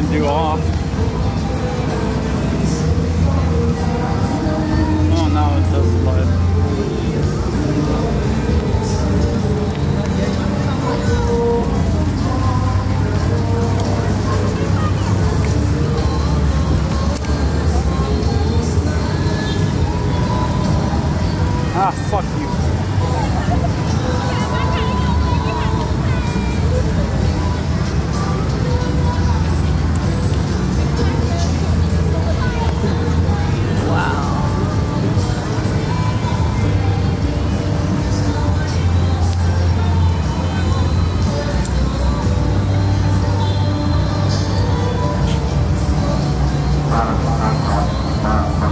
can do off. Oh, no, it does slide. Ah, fuck you. ああ。